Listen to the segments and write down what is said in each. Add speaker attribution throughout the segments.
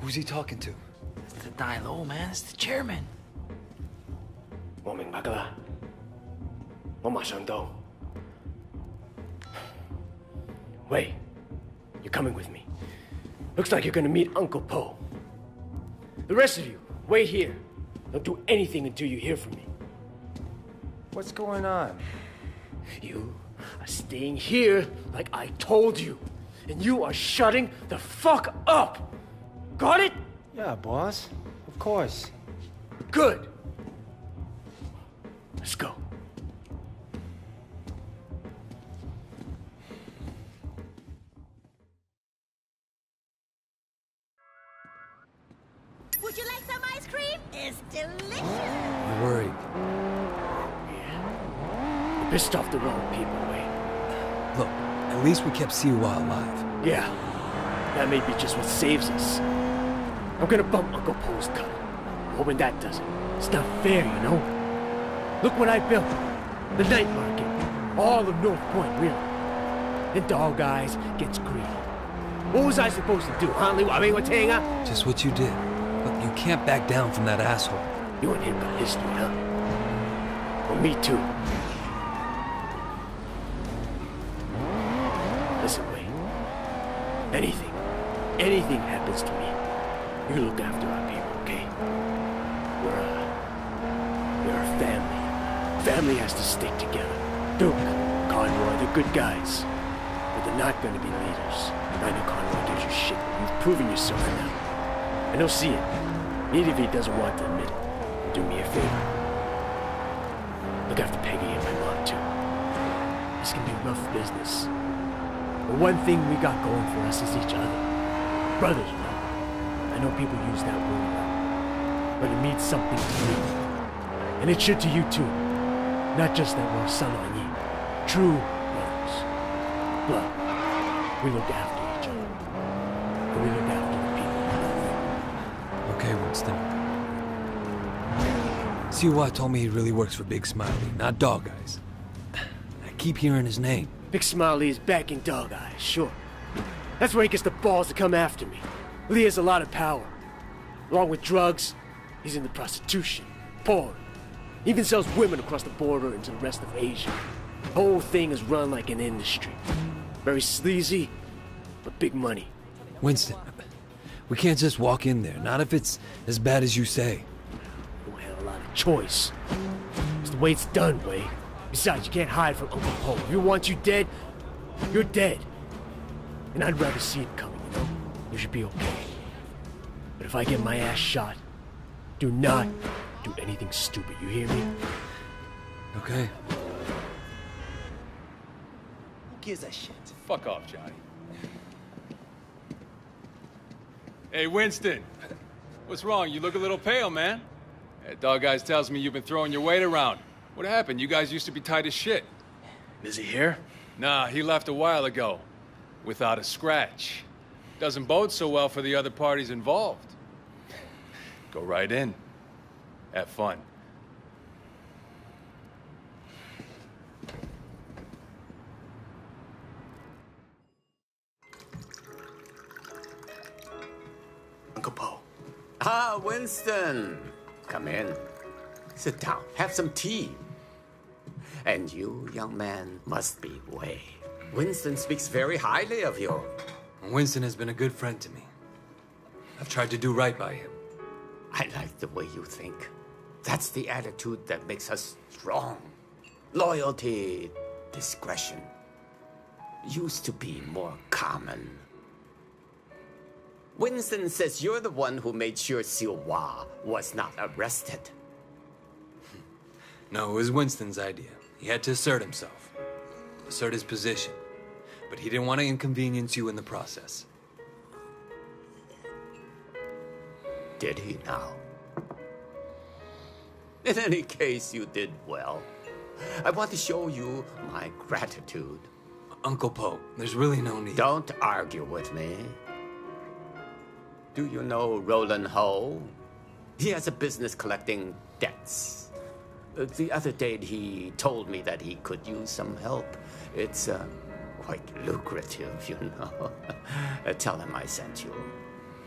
Speaker 1: Who's he talking to?
Speaker 2: It's the Dilo, man. It's the chairman.
Speaker 3: 我明白噶啦，我马上到。Wait, you're coming with me. Looks like you're gonna meet Uncle Po. The rest of you, wait here. Don't do anything until you hear from me.
Speaker 4: What's going on?
Speaker 3: You are staying here like I told you. And you are shutting the fuck up. Got it?
Speaker 4: Yeah, boss. Of course.
Speaker 3: Good. Let's go.
Speaker 5: Would you like some ice cream? It's delicious.
Speaker 1: I'm worried. Yeah.
Speaker 3: You pissed off the wrong people, Wayne.
Speaker 1: Look, at least we kept Siwa alive.
Speaker 3: Yeah, that may be just what saves us. I'm gonna bump Uncle Po's cut. Hoping that does it. It's not fair, you know? Look what I built. The night market. All of North Point, really. And Dog Eyes gets greedy. What was I supposed to do, huh? You
Speaker 1: Just what you did. But you can't back down from that asshole.
Speaker 3: You and him got history, huh? Well, me too. Anything happens to me, you look after our people, okay? We're a, we're a family. Family has to stick together. Duke, Conroy, they're good guys. But they're not gonna be leaders. I know Conroy gives you shit. You've proven yourself now. I don't see it. Even if he doesn't want to admit it. Do me a favor. Look after Peggy and my mom, too. This can be rough business. But one thing we got going for us is each other. Brothers, you know. I know people use that word. But it means something to me. And it should to you, too. Not just that we're Sun On Yee. True brothers. Blood. We look after each other. And we look after the people we love.
Speaker 1: Okay, Winston. Siwa told me he really works for Big Smile Lee, not Dog Eyes. I keep hearing his name.
Speaker 3: Big Smile Lee is back in Dog Eyes, sure. That's where he gets the balls to come after me. Lee has a lot of power. Along with drugs, he's into prostitution, porn. He even sells women across the border into the rest of Asia. The whole thing is run like an industry. Very sleazy, but big money.
Speaker 1: Winston, we can't just walk in there, not if it's as bad as you say.
Speaker 3: We don't have a lot of choice. It's the way it's done, Wei. Besides, you can't hide from Uncle Po. If he wants you dead, you're dead. And I'd rather see it coming, you know? You should be okay. But if I get my ass shot, do not do anything stupid, you hear me?
Speaker 1: Okay.
Speaker 2: Who gives a shit?
Speaker 6: Fuck off, Johnny. Hey, Winston. What's wrong? You look a little pale, man. That dog guys tells me you've been throwing your weight around. What happened? You guys used to be tight as shit.
Speaker 3: Is he here?
Speaker 6: Nah, he left a while ago. Without a scratch. Doesn't bode so well for the other parties involved. Go right in. Have fun.
Speaker 3: Uncle Po.
Speaker 7: Ah, Winston. Come in. Sit down. Have some tea. And you, young man, must be Wei. Winston speaks very highly of you.
Speaker 1: Winston has been a good friend to me. I've tried to do right by him.
Speaker 7: I like the way you think. That's the attitude that makes us strong. Loyalty, discretion. Used to be more common. Winston says you're the one who made sure Siwa was not arrested.
Speaker 1: No, it was Winston's idea. He had to assert himself, assert his position. But he didn't want to inconvenience you in the process.
Speaker 7: Did he now? In any case, you did well. I want to show you my gratitude.
Speaker 1: Uncle Po, there's really no need.
Speaker 7: Don't argue with me. Do you know Roland Ho? He has a business collecting debts. Uh, The other day, he told me that he could use some help. It's uh, quite lucrative, you know. Uh, Tell him I sent you.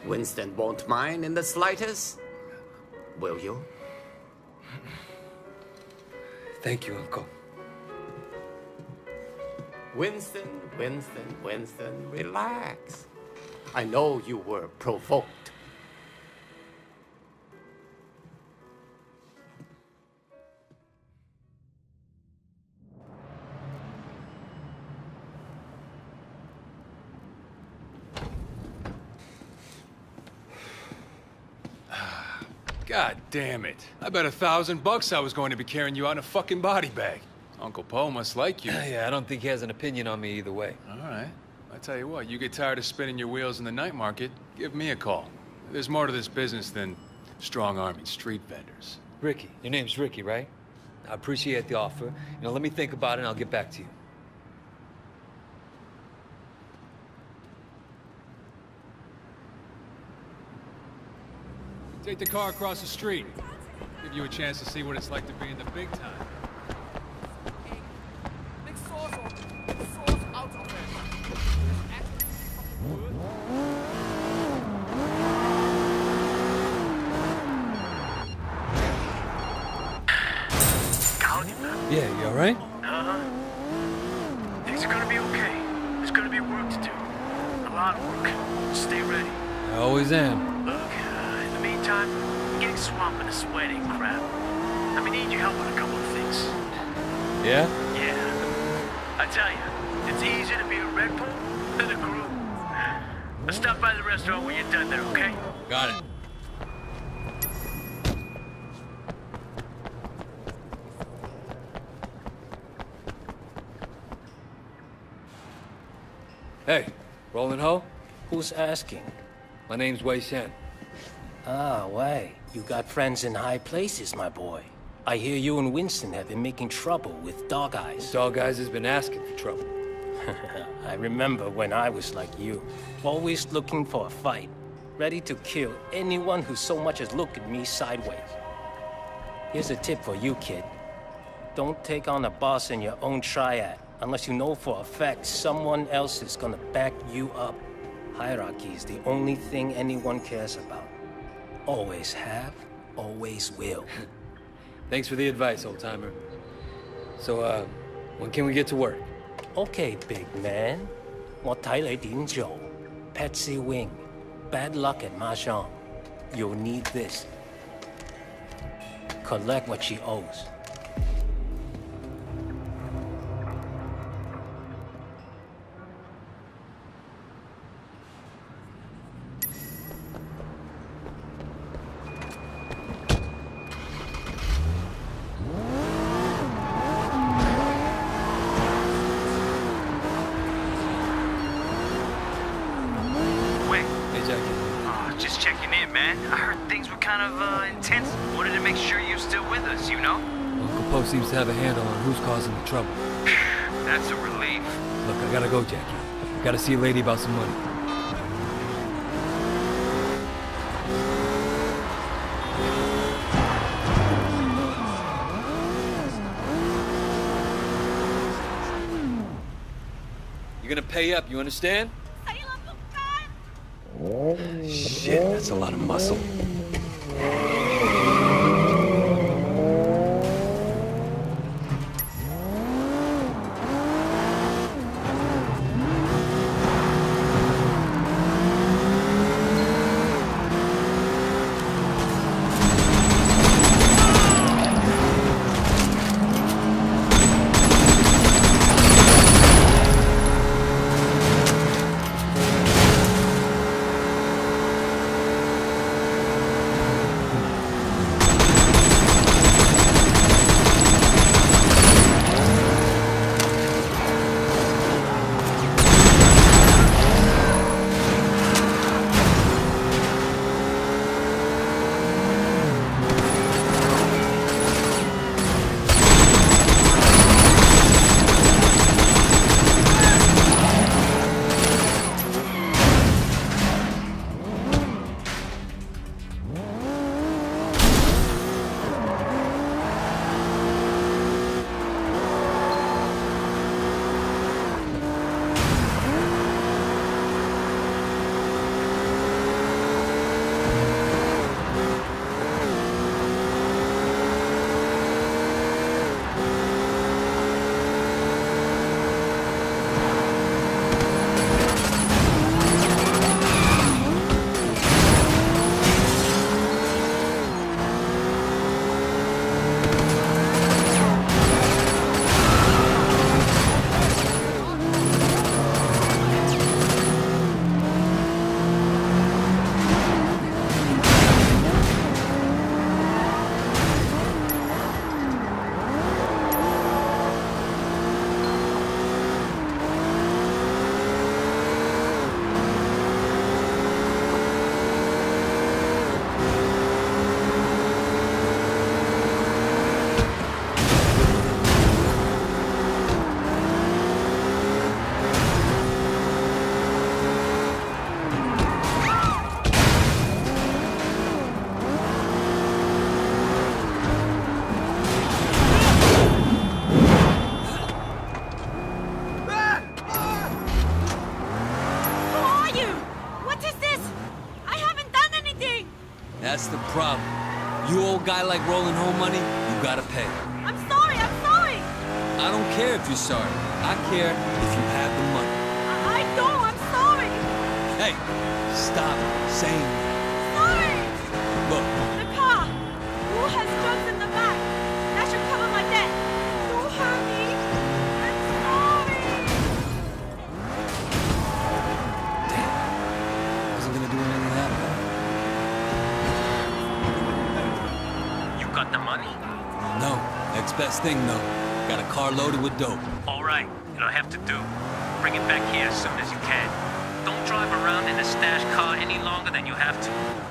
Speaker 7: Winston won't mind in the slightest. Will you?
Speaker 1: Thank you, Uncle.
Speaker 7: Winston, Winston, Winston, relax. I know you were provoked.
Speaker 6: God damn it. I bet a thousand bucks I was going to be carrying you out in a fucking body bag. Uncle Po must like you.
Speaker 1: Yeah, I don't think he has an opinion on me either way.
Speaker 6: All right. I tell you what, you get tired of spinning your wheels in the night market, give me a call. There's more to this business than strong-arming street vendors.
Speaker 1: Ricky, your name's Ricky, right? I appreciate the offer. You know, let me think about it and I'll get back to you.
Speaker 6: Take the car across the street. Give you a chance to see what it's like to be in the big time.
Speaker 1: Yeah, you all right?
Speaker 3: Uh-huh. Things are gonna be okay. There's gonna be work to do. A lot of work. Stay ready.
Speaker 1: I always am.
Speaker 3: Look, uh, in the meantime, I'm getting swamped in this wedding crap. I'm gonna need your help on a couple of things.
Speaker 1: Yeah?
Speaker 3: Yeah. I tell you, it's easier to be a Red Pole than a groom. I'll stop by the restaurant when you're done there, okay?
Speaker 1: Got it. Hey, Roland Ho?
Speaker 4: Who's asking?
Speaker 1: My name's Wei Shen.
Speaker 4: Ah, Wei. You got friends in high places, my boy. I hear you and Winston have been making trouble with Dog Eyes.
Speaker 1: Dog Eyes has been asking for trouble.
Speaker 4: I remember when I was like you, always looking for a fight, ready to kill anyone who so much as looked at me sideways. Here's a tip for you, kid. Don't take on a boss in your own triad unless you know for a fact someone else is gonna back you up. Hierarchy is the only thing anyone cares about. Always have, always will.
Speaker 1: Thanks for the advice, old timer. So, uh, when can we get to work?
Speaker 4: Okay, big man. 我睇你点做。Patsy Wing, bad luck at Mahjong. You'll need this. Collect what she owes.
Speaker 2: Intense. Wanted to make sure you're still with us, you know?
Speaker 1: Uncle Po seems to have a handle on who's causing the trouble.
Speaker 2: That's a relief.
Speaker 1: Look, I gotta go, Jackie. Gotta see a lady about some money. You're gonna pay up, you understand? Shit, that's a lot of muscle. Guy like Roland Ho money, you gotta pay.
Speaker 5: I'm sorry, I'm sorry!
Speaker 1: I don't care if you're sorry. I care if you have the money.
Speaker 5: I, I know, I'm sorry!
Speaker 1: Hey, stop saying that. Next best thing though. Got a car loaded with dope.
Speaker 4: All right, don't have to do. Bring it back here as soon as you can. Don't drive around in a stash car any longer than you have to.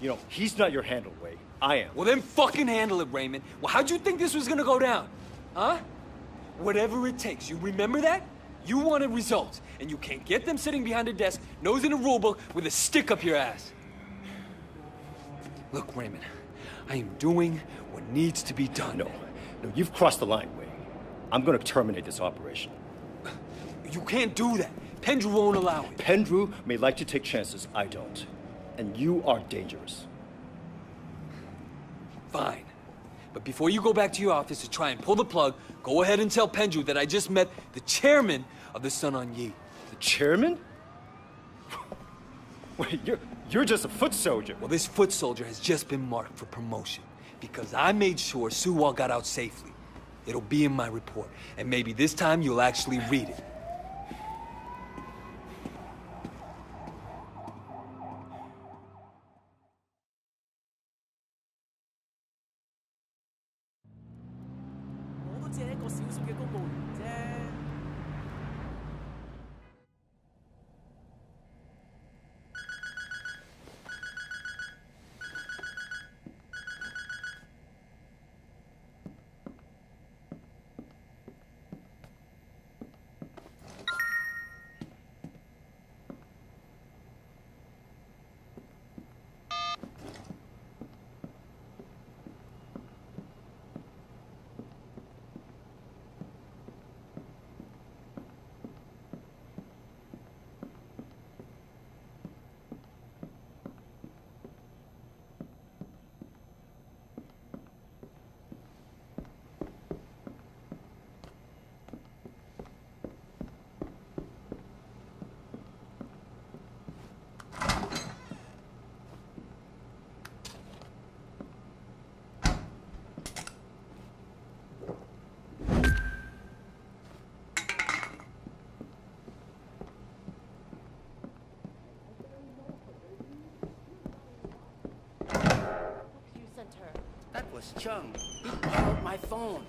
Speaker 8: You know, he's not your handle, Wei. I am.
Speaker 1: Well, then fucking handle it, Raymond. Well, how'd you think this was gonna go down? Huh? Whatever it takes. You remember that? You wanted results, and you can't get them sitting behind a desk, nose in a rulebook, with a stick up your ass. Look, Raymond, I am doing what needs to be done.
Speaker 8: No, no, you've crossed the line, Wei. I'm going to terminate this operation.
Speaker 1: You can't do that. Pendrew won't allow it.
Speaker 8: Pendrew may like to take chances, I don't. And you are dangerous.
Speaker 1: Fine. But before you go back to your office to try and pull the plug, go ahead and tell Pendrew that I just met the chairman of the Sun On Yee.
Speaker 8: The chairman? Wait, you're, you're just a foot soldier.
Speaker 1: Well, this foot soldier has just been marked for promotion because I made sure Siwa got out safely. It'll be in my report, and maybe this time you'll actually read it.
Speaker 5: You sent her.
Speaker 3: That was Chung. He borrowed my phone.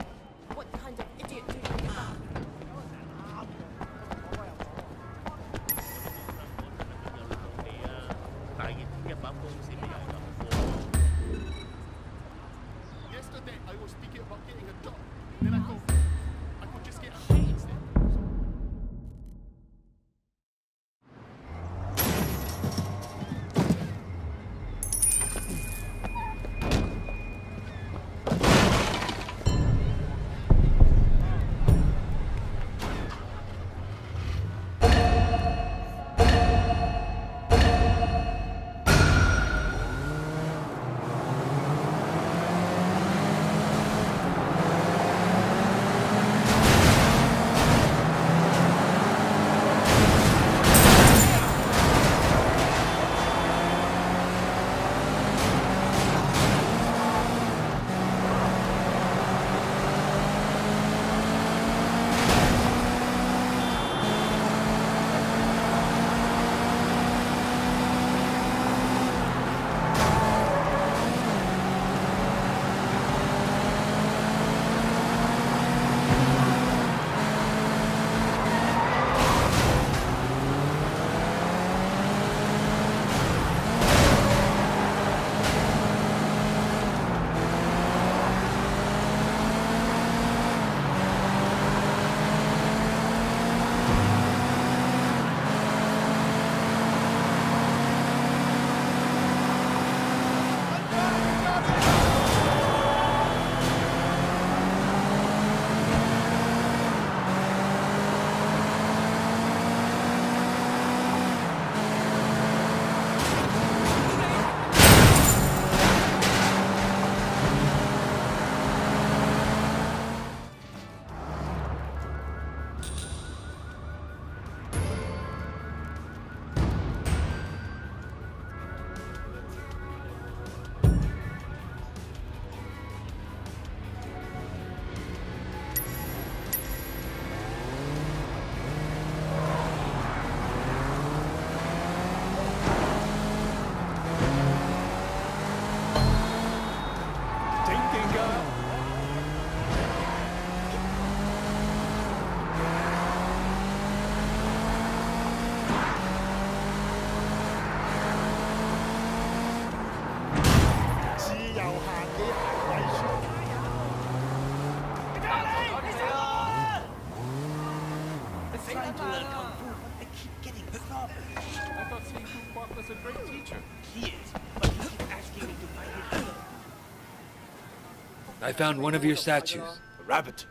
Speaker 9: I
Speaker 1: found one of your statues.
Speaker 10: A rabbit.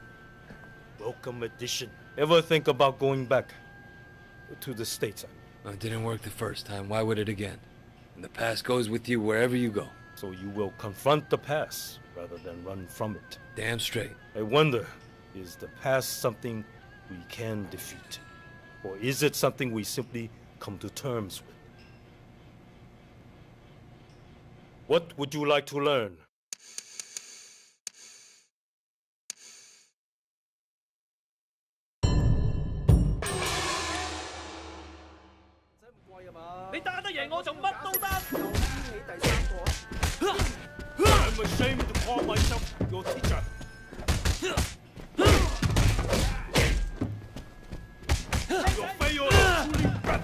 Speaker 10: Welcome edition. Ever think about going back to the States?
Speaker 1: It didn't work the first time. Why would it again? And the past goes with you wherever you go.
Speaker 10: So you will confront the past rather than run from it.
Speaker 1: Damn straight.
Speaker 10: I wonder, is the past something we can defeat? Or is it something we simply come to terms with? What would you like to learn?
Speaker 9: 你打得贏我就乜都得。
Speaker 10: I'm ashamed to call myself your teacher. Your failure is truly bad.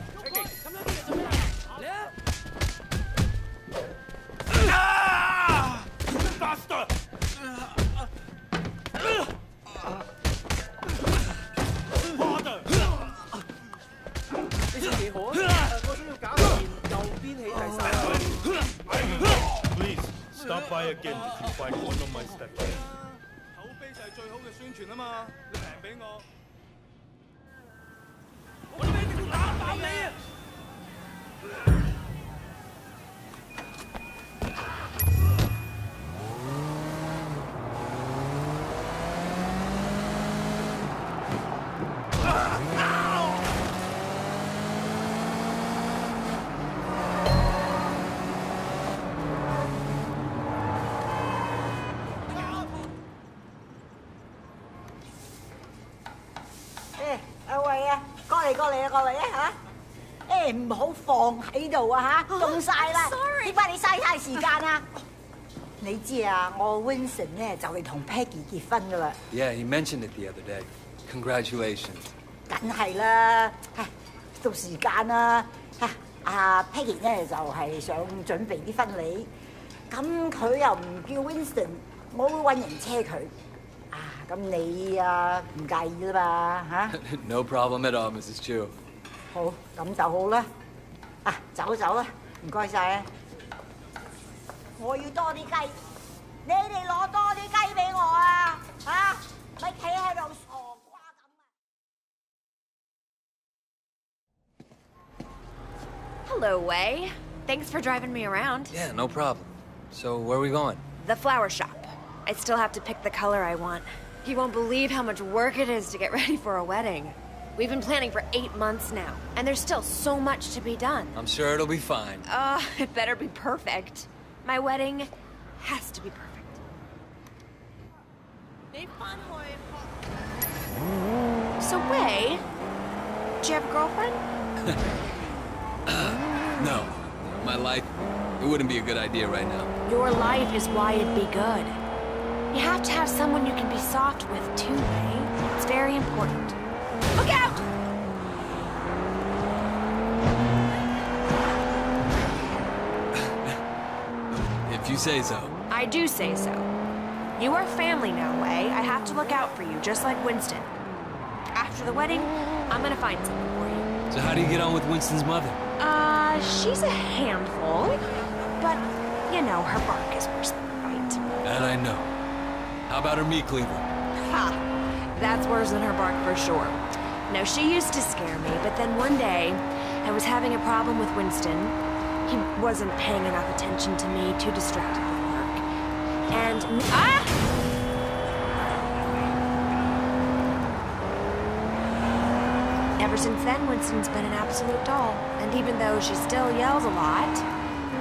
Speaker 10: Ah! Faster! Harder!
Speaker 11: 你先幾好啊？
Speaker 10: Stop by again if you find one of my statues.
Speaker 9: 口碑就係最好嘅宣傳啊嘛！你平俾我，我哋一定要打爆你啊！
Speaker 12: 嚟過嚟啊，嚇！誒，唔好放喺度啊嚇，凍晒啦
Speaker 5: ！sorry
Speaker 12: 點解你嘥太時間啊？你知啊，我 Winston 咧就嚟同 Peggy 結婚噶啦
Speaker 1: ，Yeah, he mentioned it the other day. Congratulations.
Speaker 12: 梗係啦，唉到時間啦嚇。阿 Peggy 咧就係想準備啲婚禮，咁佢又唔叫 Winston，我會揾人車佢。啊，咁你啊唔介意啦嘛吓？
Speaker 1: no problem at all, Mrs. Chu.
Speaker 12: 好，咁就好啦。啊，走走啦，唔该晒啊！我要多啲鸡，你哋攞多啲鸡俾我啊！吓、咪企喺度傻瓜咁啊！
Speaker 13: Hello, Wei. Thanks for driving me around.
Speaker 1: Yeah, no problem. So, where are we going?
Speaker 13: The flower shop. I still have to pick the color I want. You won't believe how much work it is to get ready for a wedding. We've been planning for eight months now, and there's still so much to be done.
Speaker 1: I'm sure it'll be fine.
Speaker 13: Oh, it better be perfect. My wedding has to be perfect. So, Wei, do you have a girlfriend?
Speaker 1: no. My life, it wouldn't be a good idea right now.
Speaker 13: Your life is why it'd be good. You have to have someone you can be soft with too, Wei. It's very important. Look out!
Speaker 1: If you say so.
Speaker 13: I do say so. You are family now, Wei. I have to look out for you, just like Winston. After the wedding, I'm gonna find someone for you.
Speaker 1: So how do you get on with Winston's mother?
Speaker 13: Uh, she's a handful, but you know, her bark is worse than her bite.
Speaker 1: That I know. How about her meat cleaver?
Speaker 13: Ha! That's worse than her bark for sure. No, she used to scare me, but then one day, I was having a problem with Winston. He wasn't paying enough attention to me, too distracted with work. And. Ah! Ever since then, Winston's been an absolute doll. And even though she still yells a lot,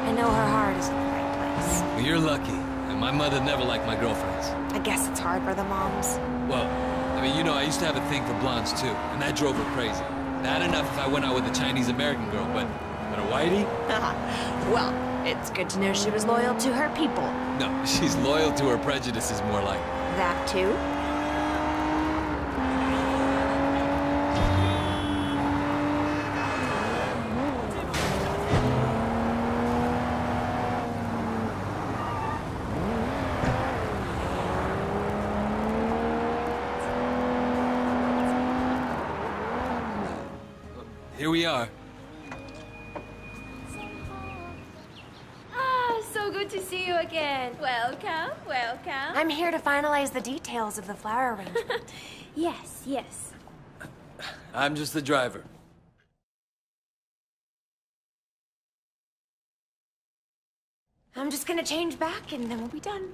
Speaker 13: I know her heart is in the right place.
Speaker 1: You're lucky. My mother never liked my girlfriends.
Speaker 13: I guess it's hard for the moms.
Speaker 1: Well, I mean, you know, I used to have a thing for blondes too, and that drove her crazy. Bad enough if I went out with a Chinese American girl, but but a whitey?
Speaker 13: well, it's good to know she was loyal to her people.
Speaker 1: No, she's loyal to her prejudices more like.
Speaker 13: That too? Finalize the details of the flower arrangement. yes, yes.
Speaker 1: I'm just the driver.
Speaker 13: I'm just gonna change back and then we'll be done.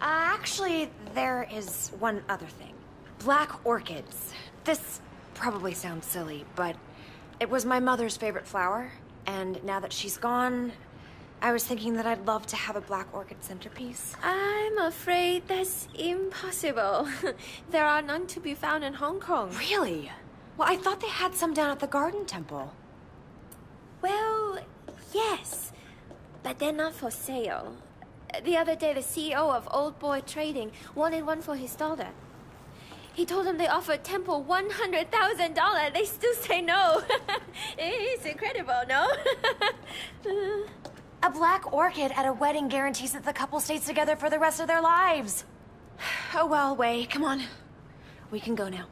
Speaker 13: Uh, actually, there is one other thing. Black orchids. This probably sounds silly, but it was my mother's favorite flower, and now that she's gone, I was thinking that I'd love to have a black orchid centerpiece.
Speaker 5: I'm afraid that's impossible. there are none to be found in Hong Kong.
Speaker 13: Really? Well, I thought they had some down at the Garden Temple.
Speaker 5: Well, yes, but they're not for sale. The other day, the CEO of Old Boy Trading wanted one for his daughter. He told them they offered Temple $100,000. They still say no. it's incredible, no?
Speaker 13: A black orchid at a wedding guarantees that the couple stays together for the rest of their lives. Oh well, Wei, come on. We can go now.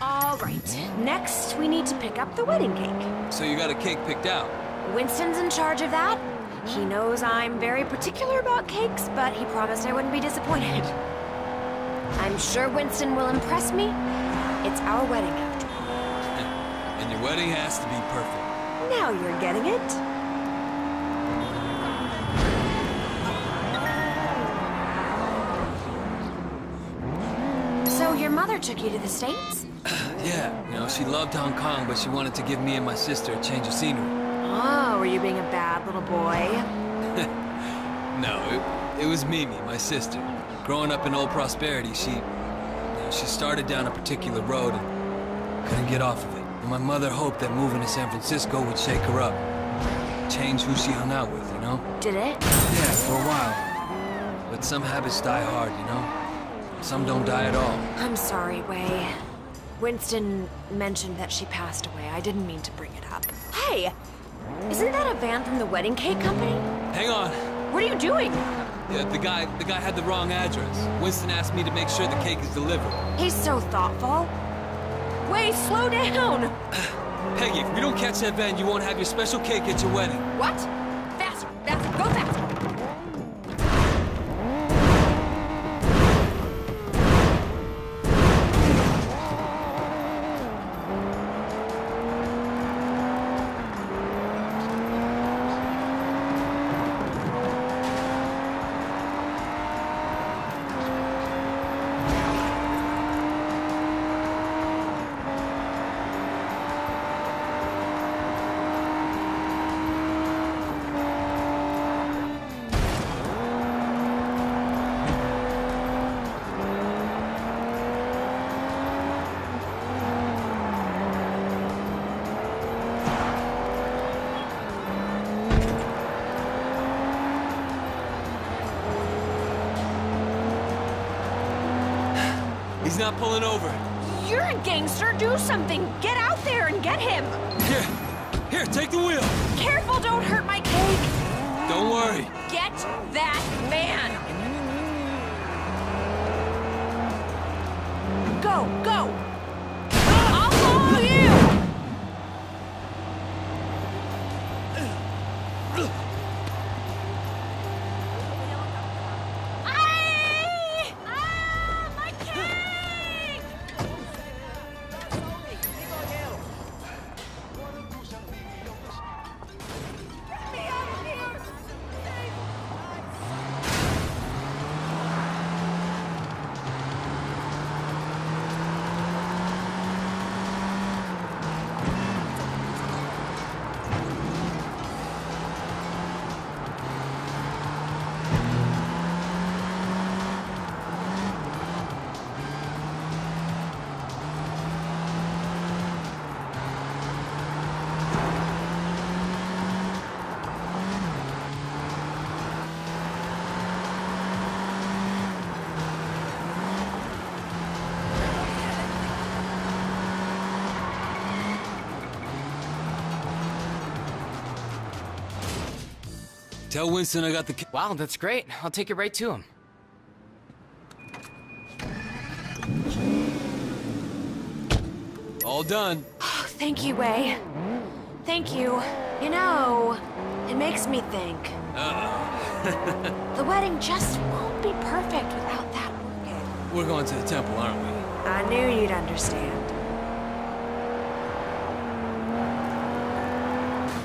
Speaker 13: All right. Next, we need to pick up the wedding cake.
Speaker 1: So you got a cake picked out?
Speaker 13: Winston's in charge of that. He knows I'm very particular about cakes, but he promised I wouldn't be disappointed. I'm sure Winston will impress me. It's our wedding after all.
Speaker 1: And your wedding has to be perfect.
Speaker 13: Now you're getting it. So your mother took you to the States?
Speaker 1: Yeah, you know, she loved Hong Kong, but she wanted to give me and my sister a change of scenery.
Speaker 13: Oh, were you being a bad little boy?
Speaker 1: No, it, it was Mimi, my sister. Growing up in Old Prosperity, she... You know, she started down a particular road and couldn't get off of it. And my mother hoped that moving to San Francisco would shake her up. Change who she hung out with, you know?
Speaker 13: Did it?
Speaker 1: Yeah, for a while. But some habits die hard, you know? Some don't die at all.
Speaker 13: I'm sorry, Wei. Winston mentioned that she passed away. I didn't mean to bring it up. Hey! Isn't that a van from the wedding cake company?
Speaker 1: Hang on.
Speaker 13: What are you doing?
Speaker 1: Yeah, the guy, the guy had the wrong address. Winston asked me to make sure the cake is delivered.
Speaker 13: He's so thoughtful. Wait, slow down!
Speaker 1: Peggy, if we don't catch that van, you won't have your special cake at your wedding.
Speaker 13: What? Faster, faster, go faster!
Speaker 1: Not pulling over.
Speaker 13: You're a gangster. Do something. Get out there and get him.
Speaker 1: Here, here, take the wheel.
Speaker 13: Careful, don't hurt my cake.
Speaker 1: Don't worry.
Speaker 13: Get that man. Go, go.
Speaker 1: Tell Winston I got the.
Speaker 14: Wow, that's great. I'll take it right to him.
Speaker 1: All done.
Speaker 13: Thank you, Wei. Thank you. You know, it makes me think.
Speaker 1: Uh-oh.
Speaker 13: The wedding just won't be perfect without that orchid.
Speaker 1: We're going to the temple, aren't we?
Speaker 13: I knew you'd understand.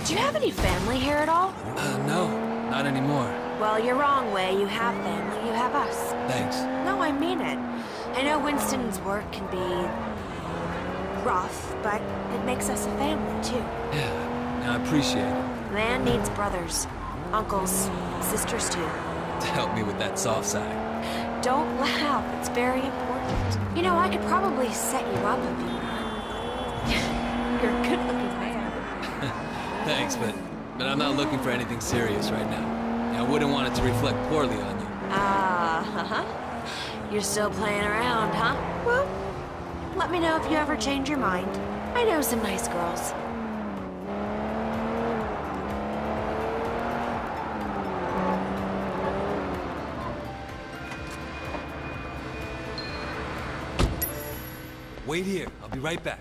Speaker 13: Do you have any family here at all?
Speaker 1: Uh, no, not anymore.
Speaker 13: Well, you're wrong, Wei. You have family. You have us.
Speaker 1: Thanks.
Speaker 13: No, I mean it. I know Winston's work can be rough, but it makes us a family, too.
Speaker 1: Yeah, I appreciate it.
Speaker 13: Man needs brothers, uncles, sisters, too.
Speaker 1: To help me with that soft side.
Speaker 13: Don't laugh. It's very important. You know, I could probably set you up if you You're a good-looking man.
Speaker 1: Thanks, but but I'm not looking for anything serious right now. And I wouldn't want it to reflect poorly on you.
Speaker 13: Ah, uh-huh. You're still playing around, huh? Well, let me know if you ever change your mind. I know some nice girls.
Speaker 1: Wait here. I'll be right back.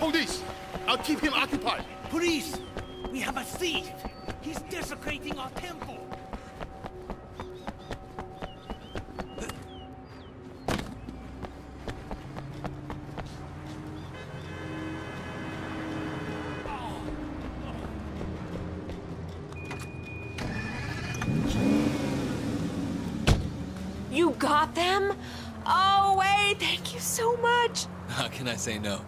Speaker 15: Police. I'll keep him occupied.
Speaker 9: Police! We have a thief! He's desecrating our temple!
Speaker 13: You got them? Oh, wait, thank you so much.
Speaker 1: How can I say no?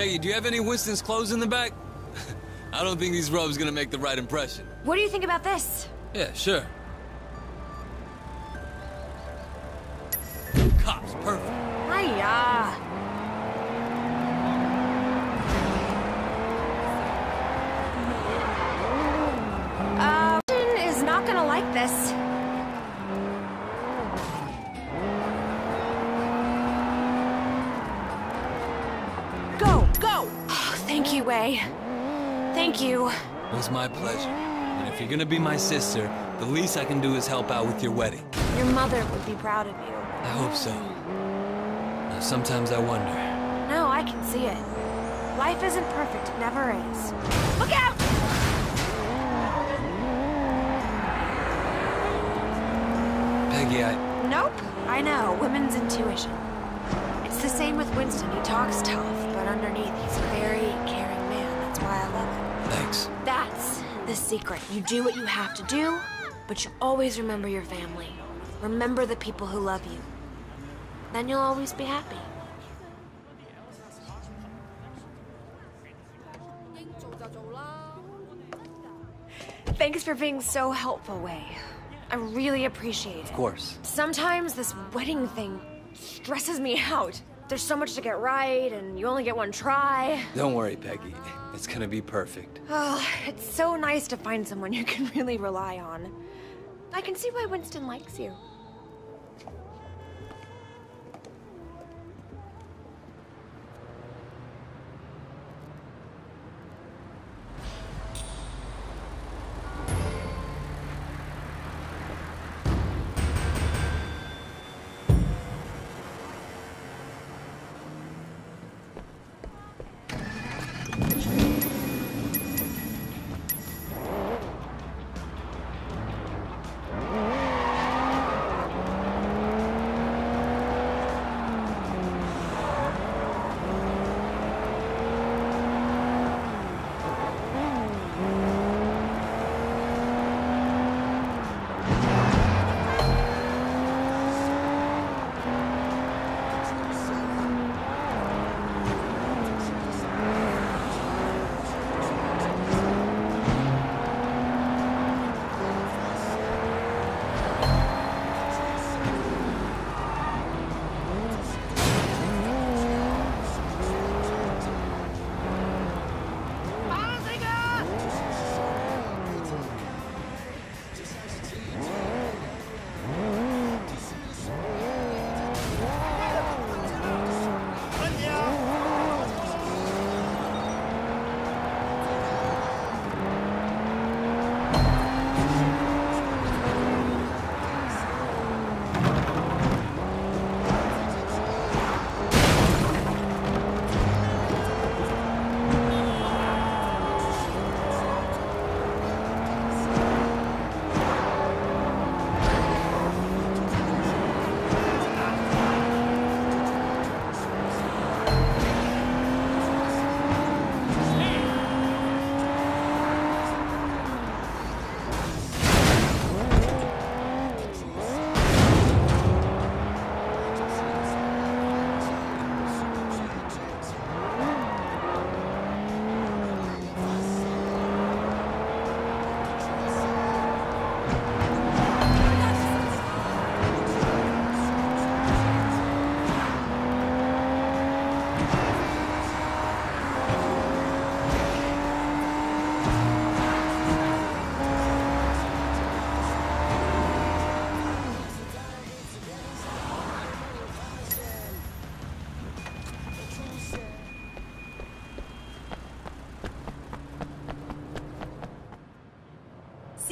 Speaker 1: Peggy, do you have any Winston's clothes in the back? I don't think these robes gonna make the right impression.
Speaker 13: What do you think about this?
Speaker 1: Yeah, sure.
Speaker 13: Gonna
Speaker 1: be my sister, the least I can do is help out with your wedding.
Speaker 13: Your mother would be proud of you.
Speaker 1: I hope so. Now, sometimes I wonder.
Speaker 13: No, I can see it. Life isn't perfect, it never is. Look out!
Speaker 1: Peggy, I.
Speaker 13: Nope. I know, women's intuition. It's the same with Winston. He talks tough, but underneath, he's a very the secret. You do what you have to do, but you always remember your family. Remember the people who love you. Then you'll always be happy. Thanks for being so helpful, Wei. I really appreciate it.
Speaker 1: Of course.
Speaker 13: Sometimes this wedding thing stresses me out. There's so much to get right, and you only get one try.
Speaker 1: Don't worry, Peggy. It's gonna be perfect.
Speaker 13: Oh, it's so nice to find someone you can really rely on. I can see why Winston likes you.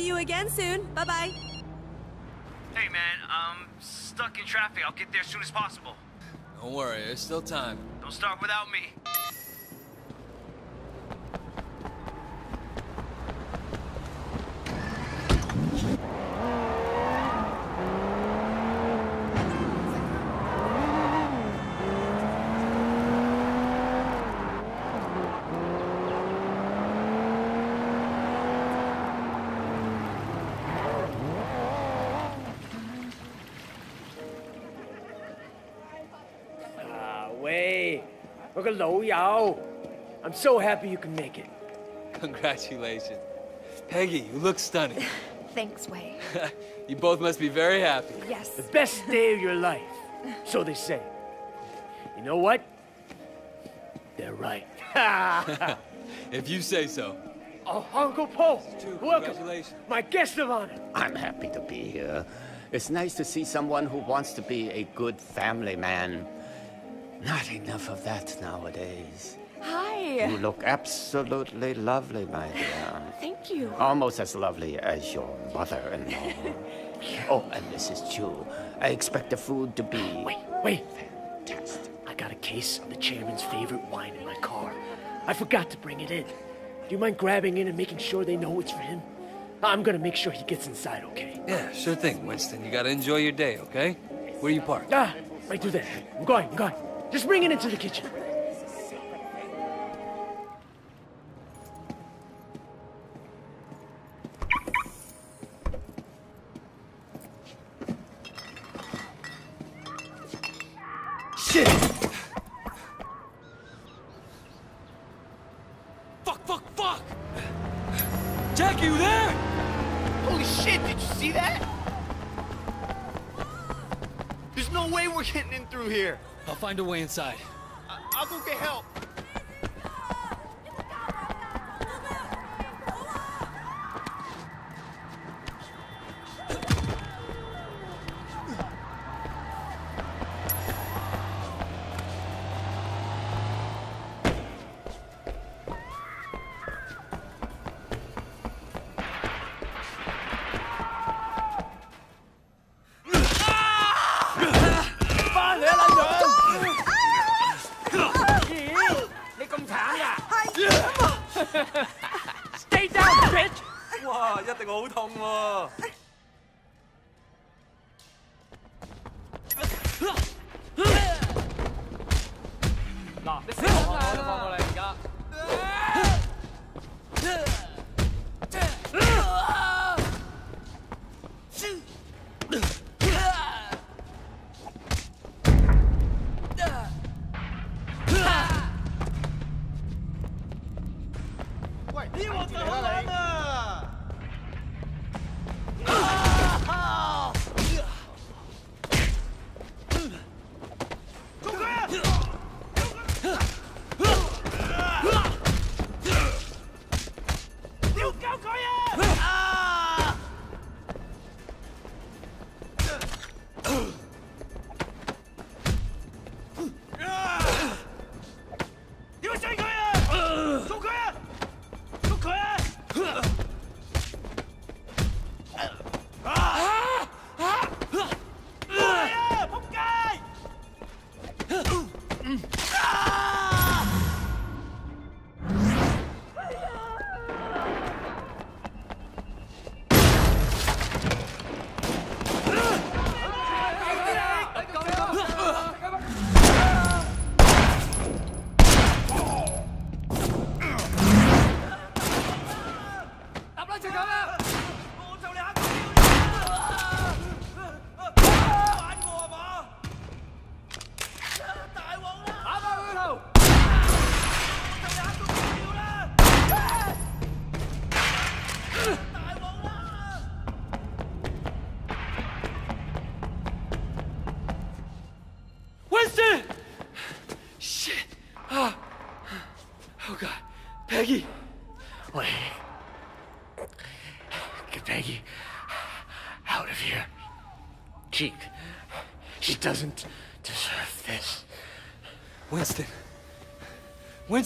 Speaker 13: You again soon. Bye bye.
Speaker 2: Hey, man, I'm stuck in traffic. I'll get there as soon as possible.
Speaker 1: Don't worry, there's still time.
Speaker 2: Don't start without me.
Speaker 3: Ah, 喂，Yao. I'm so happy you can make it.
Speaker 1: Congratulations. Peggy, you look stunning.
Speaker 5: Thanks, Wei.
Speaker 1: you both must be very happy.
Speaker 5: Yes.
Speaker 3: The best day of your life, so they say. You know what? They're right.
Speaker 1: if you say so.
Speaker 3: Oh, Uncle Po, welcome. My guest of honor.
Speaker 7: I'm happy to be here. It's nice to see someone who wants to be a good family man. Not enough of that nowadays.
Speaker 5: Hi.
Speaker 7: You look absolutely lovely, my dear.
Speaker 5: Thank you.
Speaker 7: Almost as lovely as your mother-in-law. oh, and Mrs. Chu, I expect the food to be...
Speaker 3: Wait, wait. Fantastic. I got a case of the chairman's favorite wine in my car. I forgot to bring it in. Do you mind grabbing in and making sure they know it's for him? I'm gonna make sure he gets inside, okay?
Speaker 1: Yeah, sure thing, Winston. You gotta enjoy your day, okay? Where you parked?
Speaker 3: Ah, right through there. I'm going, I'm going. Just bring it into the kitchen.
Speaker 1: Find a way inside.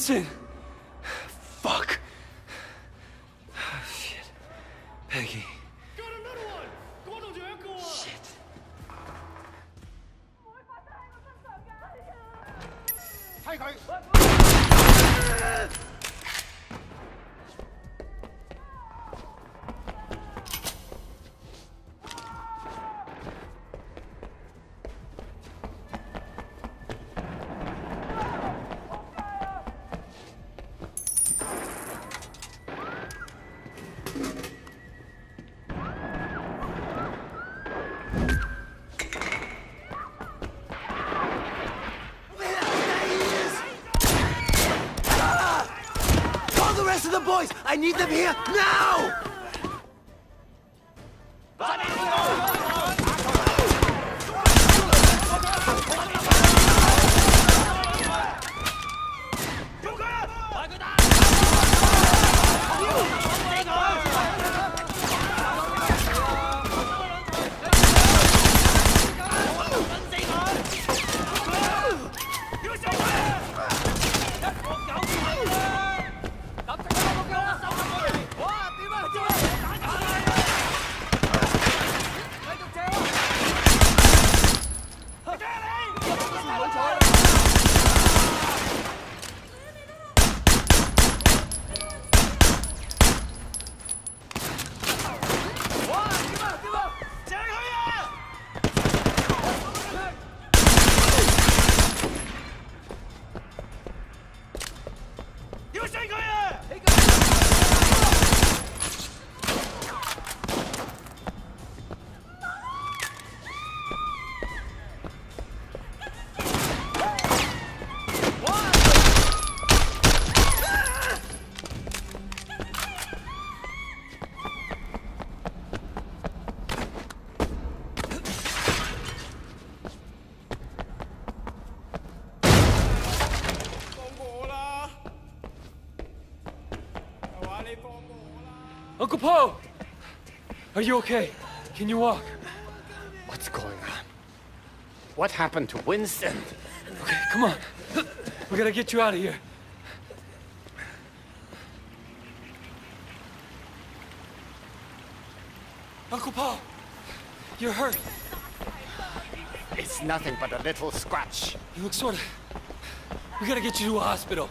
Speaker 3: Winston!
Speaker 9: Boys! I need them here now!
Speaker 1: Are you okay? Can you walk?
Speaker 7: What's going on? What happened to Winston?
Speaker 1: Okay, come on. We gotta get you out of here. Uncle Po, you're hurt.
Speaker 7: It's nothing but a little scratch.
Speaker 1: You look sort of. We gotta get you to a hospital.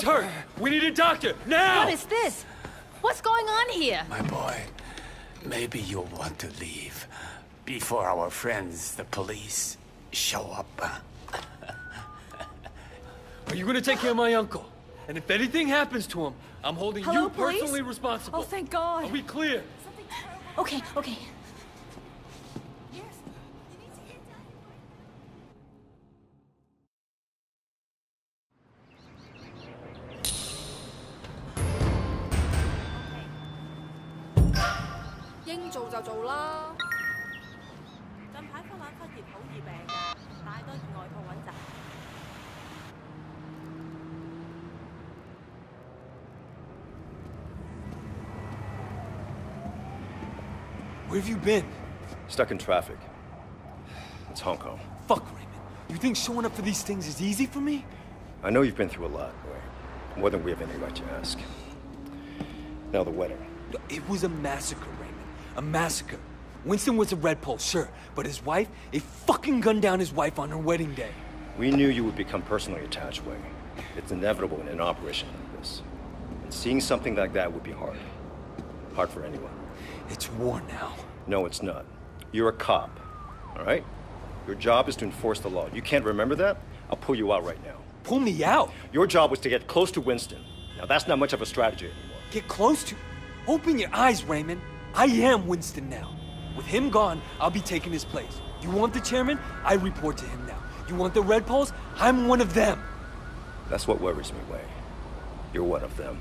Speaker 1: He's hurt. We need a doctor now.
Speaker 16: What is this? What's going on here?
Speaker 7: My boy, maybe you'll want to leave before our friends, the police, show up.
Speaker 1: Are you gonna take care of my uncle? And if anything happens to him, I'm holding
Speaker 16: Hello,
Speaker 1: you
Speaker 16: police?
Speaker 1: personally responsible.
Speaker 16: Oh, thank God.
Speaker 1: Are we clear?
Speaker 16: Okay, okay.
Speaker 1: Where have you been?
Speaker 8: Stuck in traffic. It's Hong Kong.
Speaker 1: Fuck, Raymond. You think showing up for these things is easy for me?
Speaker 8: I know you've been through a lot, boy. More than we have any right to ask. Now the wedding.
Speaker 1: It was a massacre, Raymond. A massacre. Winston was a red pole, sure, but his wife, they fucking gunned down his wife on her wedding day.
Speaker 8: We knew you would become personally attached, Wei. It's inevitable in an operation like this. And seeing something like that would be hard. Hard for anyone.
Speaker 1: It's war now.
Speaker 8: No, it's not. You're a cop, all right? Your job is to enforce the law. You can't remember that? I'll pull you out right now.
Speaker 1: Pull me out?
Speaker 8: Your job was to get close to Winston. Now, that's not much of a strategy anymore.
Speaker 1: Get close to. Open your eyes, Raymond. I am Winston now. With him gone, I'll be taking his place. You want the chairman? I report to him now. You want the Red Poles? I'm one of them.
Speaker 8: That's what worries me, Wei. You're one of them.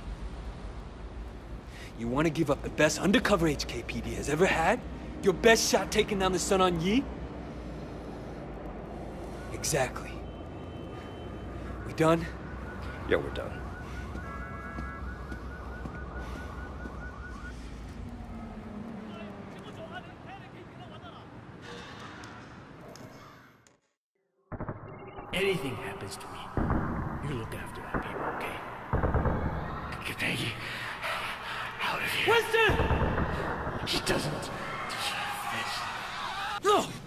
Speaker 1: You want to give up the best undercover HKPD has ever had? Your best shot taking down the Sun On Yee? Exactly. We done?
Speaker 8: Yeah, we're done.
Speaker 3: anything happens to me, you look after that people, okay? Get out of here.
Speaker 1: Winston!
Speaker 3: He doesn't deserve this. No!